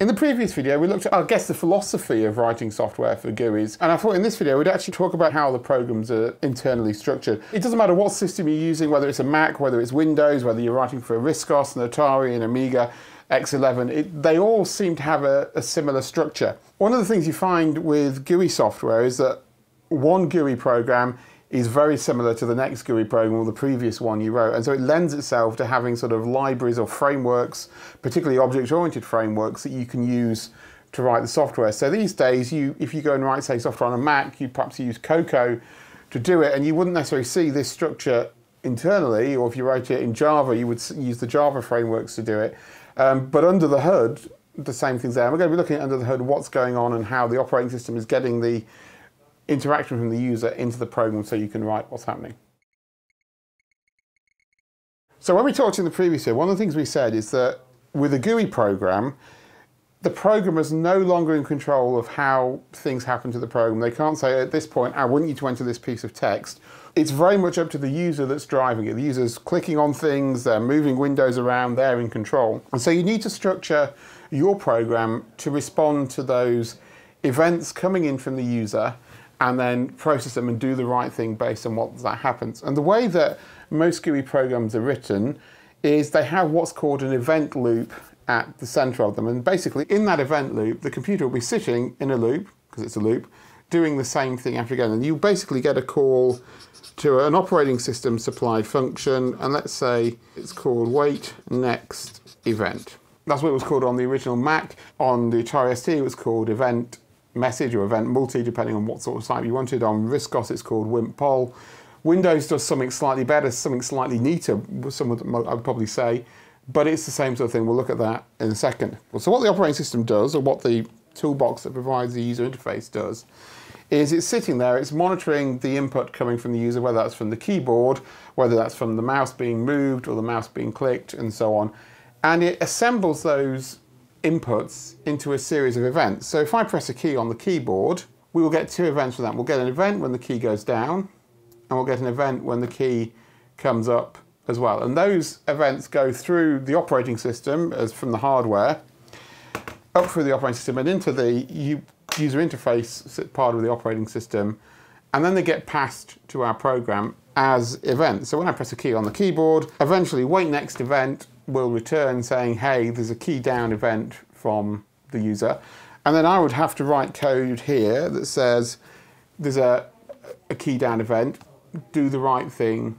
In the previous video, we looked at, I guess, the philosophy of writing software for GUIs, and I thought in this video we'd actually talk about how the programs are internally structured. It doesn't matter what system you're using, whether it's a Mac, whether it's Windows, whether you're writing for a RISC-OS, an Atari, an Amiga, X11, it, they all seem to have a, a similar structure. One of the things you find with GUI software is that one GUI program is very similar to the next GUI program or the previous one you wrote. And so it lends itself to having sort of libraries or frameworks, particularly object-oriented frameworks that you can use to write the software. So these days, you if you go and write, say, software on a Mac, you'd perhaps use Cocoa to do it, and you wouldn't necessarily see this structure internally, or if you write it in Java, you would use the Java frameworks to do it. Um, but under the hood, the same thing's there. And we're going to be looking at under the hood what's going on and how the operating system is getting the interaction from the user into the program so you can write what's happening. So when we talked in the previous year, one of the things we said is that with a GUI program, the programmer is no longer in control of how things happen to the program. They can't say at this point, I want you to enter this piece of text. It's very much up to the user that's driving it. The user's clicking on things, they're moving windows around, they're in control. And so you need to structure your program to respond to those events coming in from the user and then process them and do the right thing based on what that happens. And the way that most GUI programs are written is they have what's called an event loop at the center of them. And basically, in that event loop, the computer will be sitting in a loop, because it's a loop, doing the same thing after again. And you basically get a call to an operating system supplied function, and let's say it's called wait next event. That's what it was called on the original Mac. On the Atari ST, it was called event message or event multi, depending on what sort of type you wanted. On RISC-OS, it's called WIMP poll. Windows does something slightly better, something slightly neater, some would, I would probably say, but it's the same sort of thing. We'll look at that in a second. So what the operating system does, or what the toolbox that provides the user interface does, is it's sitting there, it's monitoring the input coming from the user, whether that's from the keyboard, whether that's from the mouse being moved or the mouse being clicked, and so on. And it assembles those inputs into a series of events. So if I press a key on the keyboard, we will get two events for that. We'll get an event when the key goes down, and we'll get an event when the key comes up as well. And those events go through the operating system as from the hardware, up through the operating system and into the user interface part of the operating system, and then they get passed to our program as events. So when I press a key on the keyboard, eventually wait next event will return saying, hey, there's a key down event from the user. And then I would have to write code here that says there's a, a key down event, do the right thing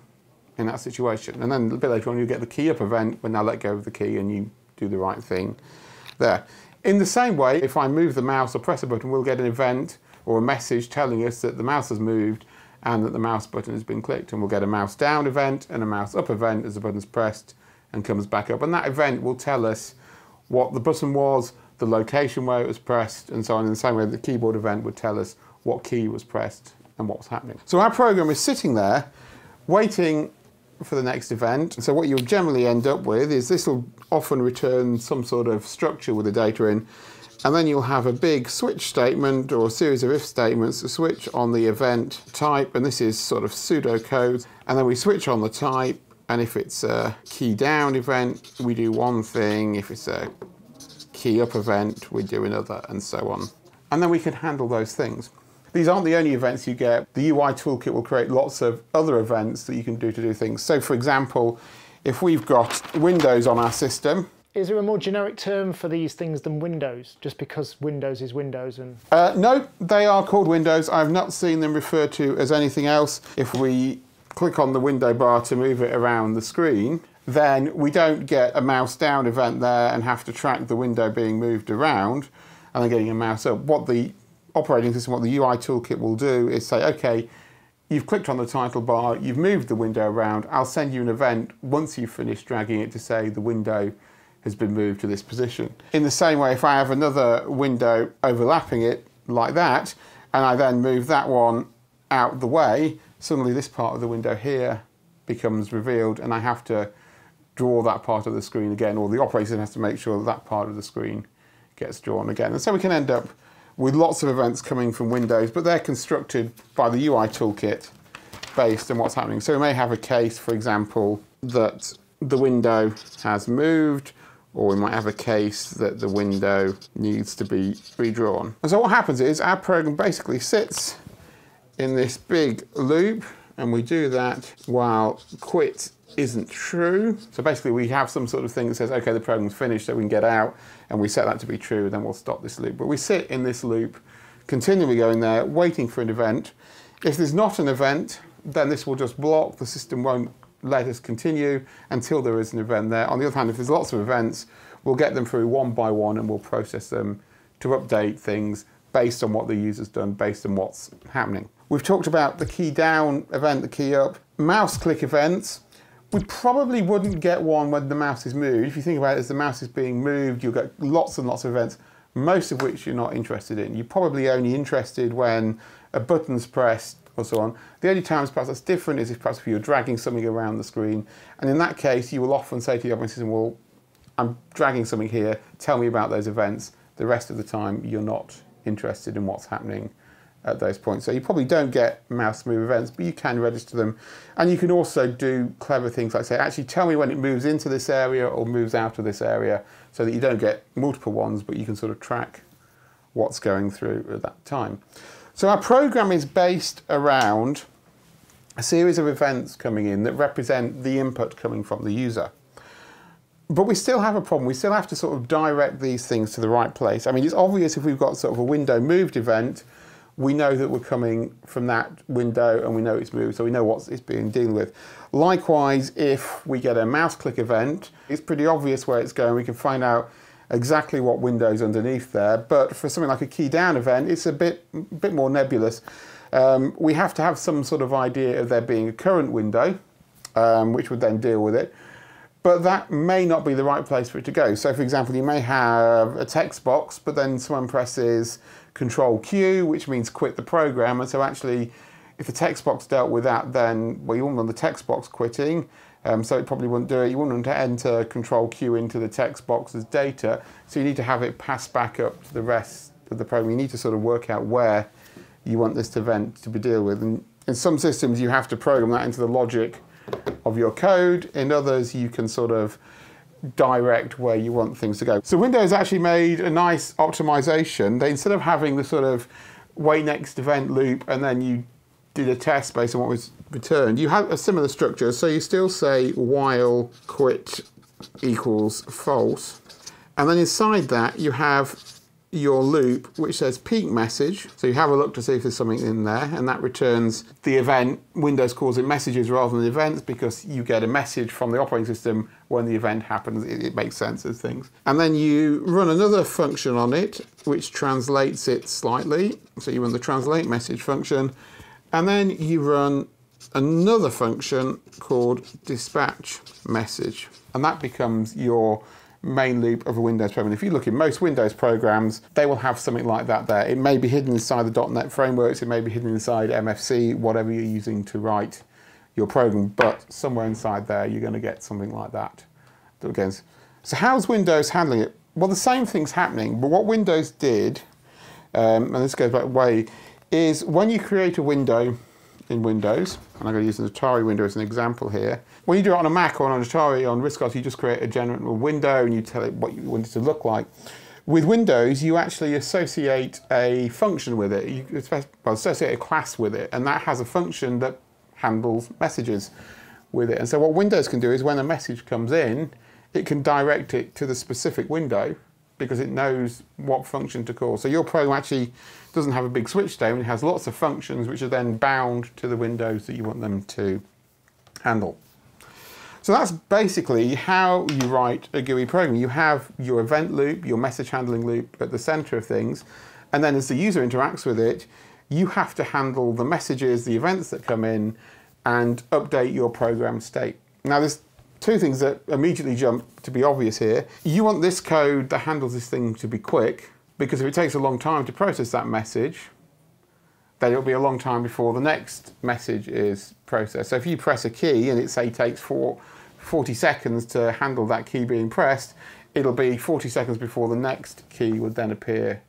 in that situation. And then a bit later on, you get the key up event when I let go of the key and you do the right thing there. In the same way, if I move the mouse or press a button, we'll get an event or a message telling us that the mouse has moved and that the mouse button has been clicked. And we'll get a mouse down event and a mouse up event as the button's pressed and comes back up. And that event will tell us what the button was, the location where it was pressed, and so on. In the same way, the keyboard event would tell us what key was pressed and what was happening. So our program is sitting there waiting for the next event. So what you'll generally end up with is this will often return some sort of structure with the data in, and then you'll have a big switch statement or a series of if statements to switch on the event type, and this is sort of pseudocode, and then we switch on the type, and if it's a key down event, we do one thing. If it's a key up event, we do another, and so on. And then we can handle those things. These aren't the only events you get. The UI toolkit will create lots of other events that you can do to do things. So for example, if we've got Windows on our system, is there a more generic term for these things than Windows, just because Windows is Windows? and? Uh, no, they are called Windows. I've not seen them referred to as anything else. If we click on the window bar to move it around the screen, then we don't get a mouse down event there and have to track the window being moved around and then getting a mouse up. What the operating system, what the UI toolkit will do is say, okay, you've clicked on the title bar, you've moved the window around, I'll send you an event once you've finished dragging it to say the window has been moved to this position. In the same way, if I have another window overlapping it like that, and I then move that one out the way, suddenly this part of the window here becomes revealed and I have to draw that part of the screen again, or the operator has to make sure that that part of the screen gets drawn again. And so we can end up with lots of events coming from Windows, but they're constructed by the UI toolkit based on what's happening. So we may have a case, for example, that the window has moved, or we might have a case that the window needs to be redrawn. And so what happens is our program basically sits in this big loop and we do that while quit isn't true. So basically we have some sort of thing that says, okay, the program's finished so we can get out and we set that to be true, then we'll stop this loop. But we sit in this loop, continually going there, waiting for an event. If there's not an event, then this will just block, the system won't let us continue until there is an event there. On the other hand, if there's lots of events, we'll get them through one by one and we'll process them to update things based on what the user's done, based on what's happening. We've talked about the key down event, the key up. Mouse click events, we probably wouldn't get one when the mouse is moved. If you think about it as the mouse is being moved, you'll get lots and lots of events, most of which you're not interested in. You're probably only interested when a button's pressed or so on. The only times perhaps that's different is if perhaps if you're dragging something around the screen. And in that case, you will often say to the operating system, well, I'm dragging something here, tell me about those events. The rest of the time, you're not interested in what's happening at those points. So you probably don't get mouse move events, but you can register them. And you can also do clever things like say, actually tell me when it moves into this area or moves out of this area so that you don't get multiple ones, but you can sort of track what's going through at that time. So our program is based around a series of events coming in that represent the input coming from the user. But we still have a problem. We still have to sort of direct these things to the right place. I mean, it's obvious if we've got sort of a window moved event, we know that we're coming from that window and we know it's moved, so we know what it's being dealing with. Likewise, if we get a mouse click event, it's pretty obvious where it's going. We can find out exactly what window's underneath there. But for something like a key down event, it's a bit, bit more nebulous. Um, we have to have some sort of idea of there being a current window, um, which would then deal with it. But that may not be the right place for it to go. So for example, you may have a text box, but then someone presses control Q, which means quit the program. And so actually, if the text box dealt with that, then, well, you wouldn't want the text box quitting. Um, so it probably wouldn't do it. You wouldn't want to enter control Q into the text box as data. So you need to have it pass back up to the rest of the program. You need to sort of work out where you want this event to be dealt with. And in some systems, you have to program that into the logic of your code. In others, you can sort of direct where you want things to go. So Windows actually made a nice optimization. They instead of having the sort of wait next event loop and then you did a test based on what was returned, you have a similar structure. So you still say while quit equals false. And then inside that you have your loop which says peek message. So you have a look to see if there's something in there and that returns the event. Windows calls it messages rather than events because you get a message from the operating system when the event happens. It, it makes sense as things. And then you run another function on it which translates it slightly. So you run the translate message function and then you run another function called dispatch message and that becomes your main loop of a Windows program. If you look in most Windows programs, they will have something like that there. It may be hidden inside the .NET frameworks, it may be hidden inside MFC, whatever you're using to write your program, but somewhere inside there you're going to get something like that. So how's Windows handling it? Well, the same thing's happening, but what Windows did, um, and this goes back way, is when you create a window in Windows, and I'm going to use an Atari window as an example here. When you do it on a Mac or on an Atari on RISC-OS, you just create a general window and you tell it what you want it to look like. With Windows, you actually associate a function with it. You associate a class with it, and that has a function that handles messages with it. And so what Windows can do is when a message comes in, it can direct it to the specific window because it knows what function to call. So your program actually doesn't have a big switch statement, it has lots of functions which are then bound to the windows that you want them to handle. So that's basically how you write a GUI program. You have your event loop, your message handling loop at the center of things, and then as the user interacts with it, you have to handle the messages, the events that come in, and update your program state. Now there's two things that immediately jump to be obvious here. You want this code that handles this thing to be quick, because if it takes a long time to process that message, then it'll be a long time before the next message is processed. So if you press a key and it say takes four, 40 seconds to handle that key being pressed, it'll be 40 seconds before the next key would then appear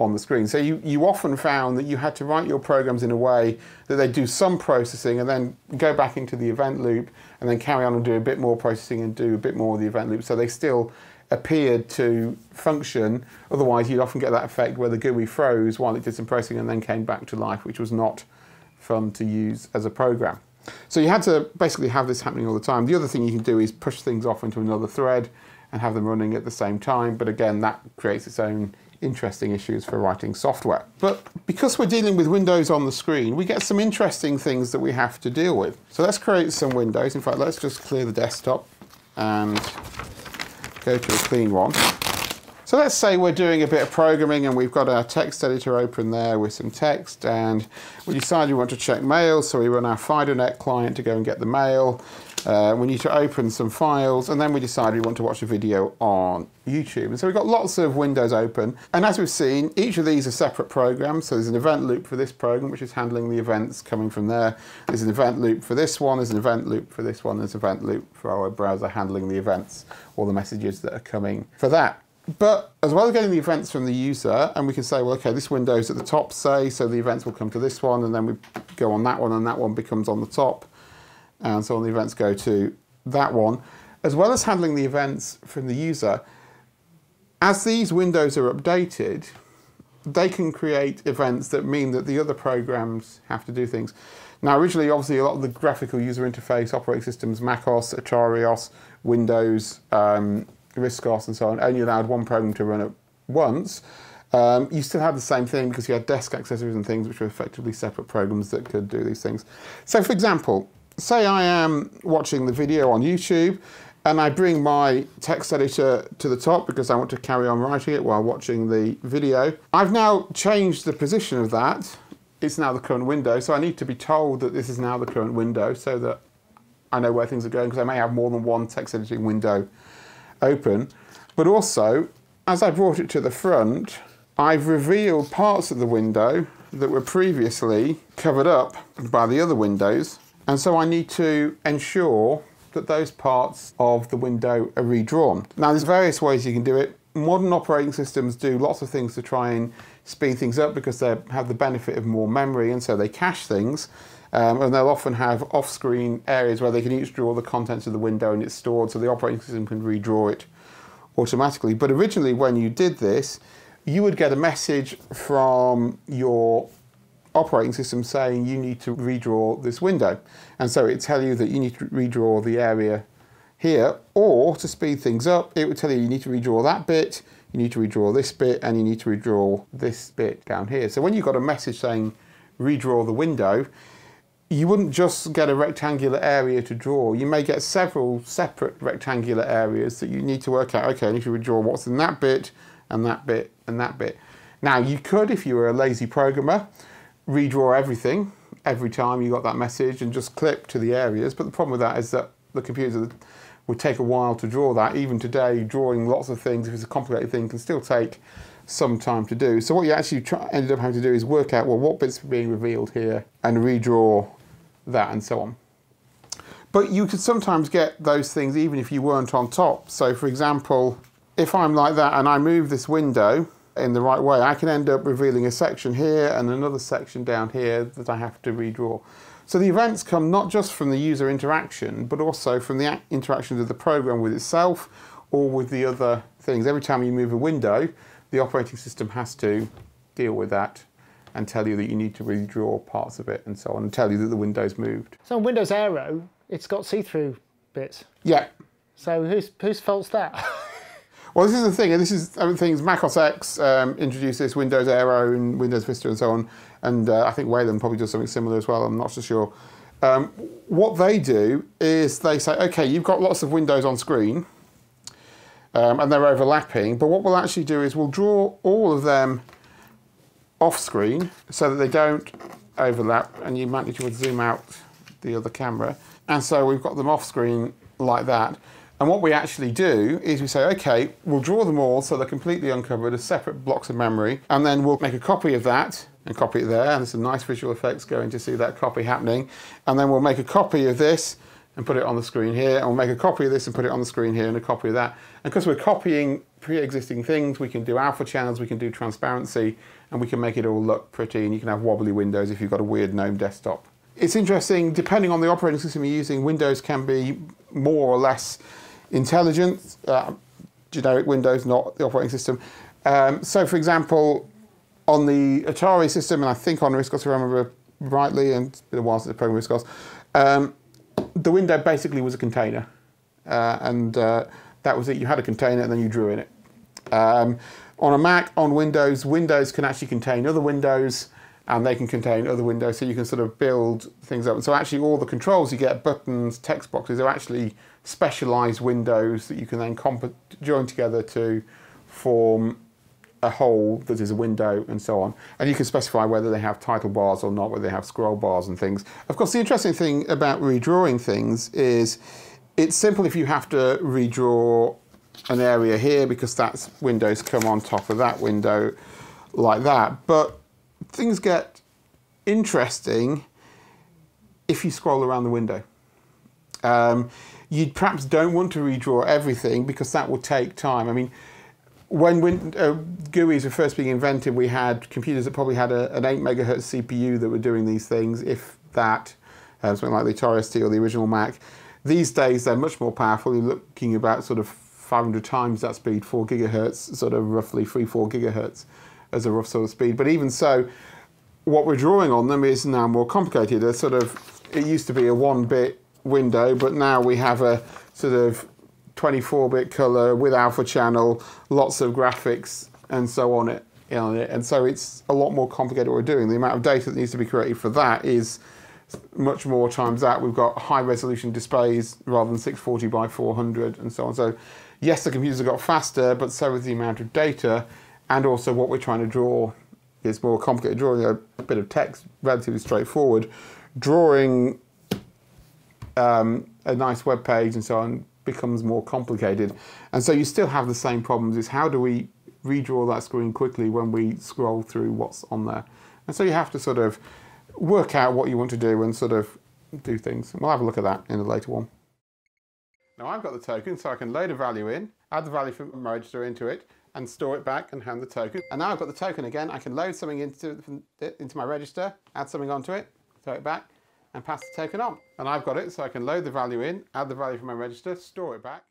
on the screen. So you, you often found that you had to write your programs in a way that they do some processing and then go back into the event loop and then carry on and do a bit more processing and do a bit more of the event loop. So they still appeared to function. Otherwise, you'd often get that effect where the GUI froze while it did some processing and then came back to life, which was not fun to use as a program. So you had to basically have this happening all the time. The other thing you can do is push things off into another thread and have them running at the same time. But again, that creates its own interesting issues for writing software. But because we're dealing with windows on the screen, we get some interesting things that we have to deal with. So let's create some windows. In fact, let's just clear the desktop and go to a clean one. So let's say we're doing a bit of programming and we've got our text editor open there with some text and we decide we want to check mail so we run our FidoNet client to go and get the mail. Uh, we need to open some files and then we decide we want to watch a video on YouTube. And so we've got lots of windows open and as we've seen each of these are separate programs. So there's an event loop for this program which is handling the events coming from there. There's an event loop for this one, there's an event loop for this one, there's an event loop for our browser handling the events or the messages that are coming for that. But as well as getting the events from the user, and we can say, well, okay, this window's at the top, say, so the events will come to this one, and then we go on that one, and that one becomes on the top, and so on the events go to that one. As well as handling the events from the user, as these windows are updated, they can create events that mean that the other programs have to do things. Now, originally, obviously, a lot of the graphical user interface operating systems, MacOS, Atarios, Windows, um, RISC-OS and so on, only allowed one program to run at once. Um, you still had the same thing because you had desk accessories and things which were effectively separate programs that could do these things. So for example, say I am watching the video on YouTube and I bring my text editor to the top because I want to carry on writing it while watching the video. I've now changed the position of that. It's now the current window, so I need to be told that this is now the current window so that I know where things are going because I may have more than one text editing window open. But also, as I brought it to the front, I've revealed parts of the window that were previously covered up by the other windows. And so I need to ensure that those parts of the window are redrawn. Now there's various ways you can do it. Modern operating systems do lots of things to try and speed things up because they have the benefit of more memory and so they cache things. Um, and they'll often have off-screen areas where they can each draw the contents of the window and it's stored so the operating system can redraw it automatically. But originally when you did this, you would get a message from your operating system saying you need to redraw this window. And so it'd tell you that you need to redraw the area here, or to speed things up, it would tell you you need to redraw that bit, you need to redraw this bit, and you need to redraw this bit down here. So when you got a message saying redraw the window, you wouldn't just get a rectangular area to draw. You may get several separate rectangular areas that you need to work out, okay, I need to redraw what's in that bit, and that bit, and that bit. Now, you could, if you were a lazy programmer, redraw everything every time you got that message and just clip to the areas. But the problem with that is that the computer would take a while to draw that. Even today, drawing lots of things, if it's a complicated thing, can still take some time to do. So what you actually try, ended up having to do is work out, well, what bits are being revealed here and redraw that and so on. But you could sometimes get those things even if you weren't on top. So for example, if I'm like that and I move this window in the right way, I can end up revealing a section here and another section down here that I have to redraw. So the events come not just from the user interaction, but also from the interactions of the program with itself or with the other things. Every time you move a window, the operating system has to deal with that and tell you that you need to redraw parts of it and so on, and tell you that the window's moved. So on Windows Aero, it's got see-through bits. Yeah. So whose whose fault's that? well, this is the thing, and this is other things. Mac OS X um, introduced this, Windows Aero and Windows Vista and so on, and uh, I think Wayland probably does something similar as well. I'm not so sure. Um, what they do is they say, okay, you've got lots of windows on screen, um, and they're overlapping. But what we'll actually do is we'll draw all of them off screen so that they don't overlap and you might need to zoom out the other camera. And so we've got them off screen like that. And what we actually do is we say, okay, we'll draw them all so they're completely uncovered as separate blocks of memory. And then we'll make a copy of that and copy it there. And there's some nice visual effects going to see that copy happening. And then we'll make a copy of this and put it on the screen here. And we'll make a copy of this and put it on the screen here and a copy of that. And because we're copying pre-existing things, we can do alpha channels, we can do transparency, and we can make it all look pretty and you can have wobbly windows if you've got a weird GNOME desktop. It's interesting, depending on the operating system you're using, Windows can be more or less intelligent. Uh, generic Windows, not the operating system. Um, so, for example, on the Atari system, and I think on RISC-OS, if I remember rightly, and it's been a while since I programmed RISC-OS, um, the window basically was a container. Uh, and uh, that was it. You had a container and then you drew in it. Um, on a Mac, on Windows, Windows can actually contain other windows and they can contain other windows so you can sort of build things up. And so actually all the controls you get, buttons, text boxes, are actually specialized windows that you can then join together to form a whole that is a window and so on. And you can specify whether they have title bars or not, whether they have scroll bars and things. Of course, the interesting thing about redrawing things is it's simple if you have to redraw an area here because that's windows come on top of that window like that. But things get interesting if you scroll around the window. Um, you perhaps don't want to redraw everything because that will take time. I mean, when, uh, GUIs were first being invented, we had computers that probably had a, an 8 megahertz CPU that were doing these things, if that, uh, something like the Atari ST or the original Mac. These days, they're much more powerful. You're looking about sort of 500 times that speed, 4 gigahertz, sort of roughly 3, 4 gigahertz as a rough sort of speed. But even so, what we're drawing on them is now more complicated. A sort of, it used to be a one-bit window, but now we have a sort of 24-bit color with alpha channel, lots of graphics and so on it on it. And so it's a lot more complicated what we're doing. The amount of data that needs to be created for that is much more times that. We've got high resolution displays rather than 640 by 400 and so on. So yes, the computers have got faster, but so has the amount of data and also what we're trying to draw is more complicated. Drawing a, bit of text, relatively straightforward. Drawing um, a nice web page and so on becomes more complicated. And so you still have the same problems is how do we redraw that screen quickly when we scroll through what's on there? And so you have to sort of work out what you want to do and sort of do things. We'll have a look at that in a later one. Now I've got the token so I can load a value in, add the value from my register into it, and store it back and hand the token. And now I've got the token again, I can load something into, into my register, add something onto it, throw it back, and pass the token on. And I've got it, so I can load the value in, add the value from my register, store it back.